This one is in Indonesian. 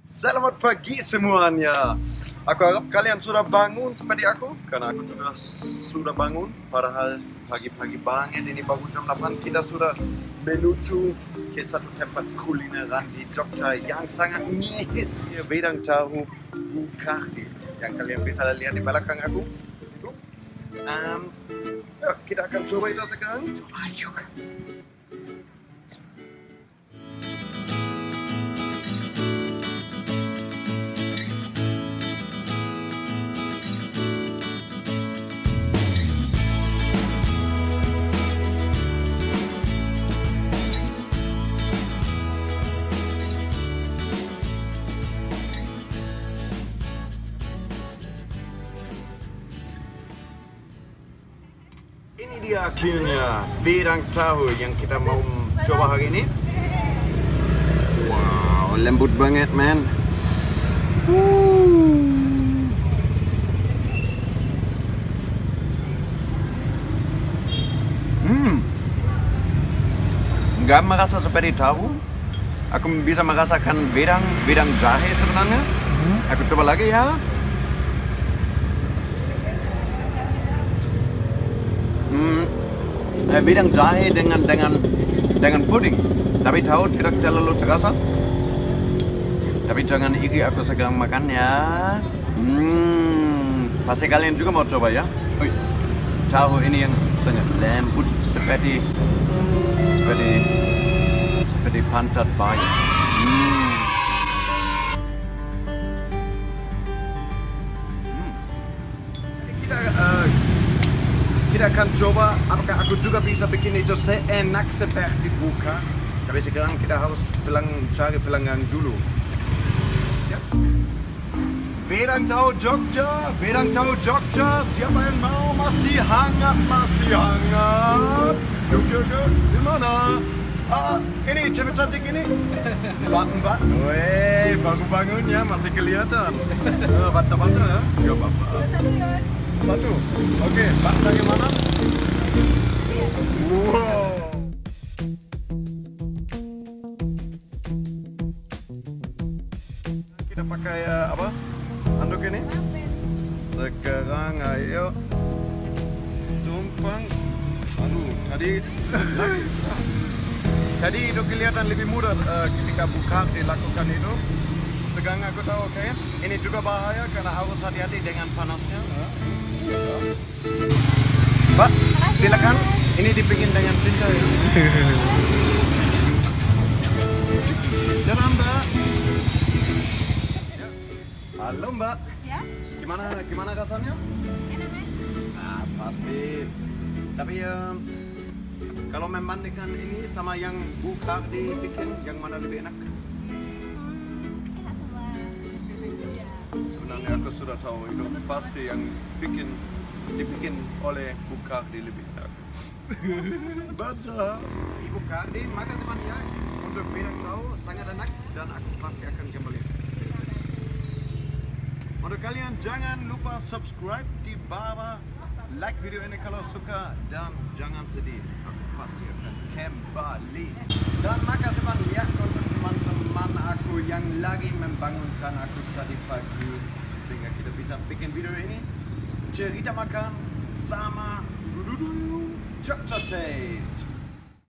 Selamat pagi semuanya. Aku harap kalian sudah bangun seperti aku, karena aku juga sudah bangun. Padahal pagi-pagi banget ini baru jam 8 kita sudah menuju ke satu tempat kulineran di Jogja yang sangat ngehits ya Wedang Tahu Bukaki yang kalian bisa lihat di belakang aku. Itu. Um, ya, kita akan coba itu sekarang. Coba yuk. Ini dia akhirnya bidang tahu yang kita mau coba hari ini. Wow, lembut banget, man. Hmm. Nggak merasa seperti tahu. Aku bisa merasakan bidang bidang jahe sebenarnya. Aku coba lagi ya. Hmm, bidang jahe dengan dengan dengan puding. Tapi tahu tidak terlalu terasa. Tapi jangan iri aku sedang makan ya. Hmm, pasti kalian juga mau coba ya. Ui, tahu ini yang sangat lembut seperti seperti seperti pantat bayi. Hmm. Kita akan coba apakah aku juga bisa bikin itu seenak seperti buka tapi sekarang kita harus pelang, cari pelanggan dulu ya. Bedang tahu Jogja, bedang tahu Jogja, siapa yang mau masih hangat, masih hangat. Yuk, yuk, yuk, di mana? Ah, ini cewek cantik ini. Mbak, mbak. Weh, bangun-bangun ya, masih kelihatan. Uh, Bata-bata ya, gak apa-apa. Satu. Oke, Mbak dari mana? Wow. Kita pakai eh, apa? Anduk ini? Sekarang ayo tumpang. Aduh, tadi tadi itu kelihatan lebih mudah eh, ketika buka dilakukan itu. Sekarang aku tahu oke, ini juga bahaya karena harus hati-hati dengan panasnya. Mbak, silakan. Ini dibikin dengan cinta ya. Jangan Mbak. Halo Mbak, Ya, gimana gimana rasanya? enak kan? Ah, pasti. Tapi em, kalau membandingkan ini sama yang buka dibikin, yang mana lebih? Enak sudah tahu itu pasti yang bikin dibikin oleh buka di lebih enak. Baca. Ibu Kardi, maka teman ya untuk bilang tahu sangat enak dan aku pasti akan kembali. Untuk kalian jangan lupa subscribe di bawah, like video ini kalau suka dan jangan sedih. Aku pasti akan kembali. Dan makasih banyak untuk teman-teman aku yang lagi membangunkan aku tadi pagi sehingga kita bisa bikin video ini. Cerita makan sama Jogja Taste.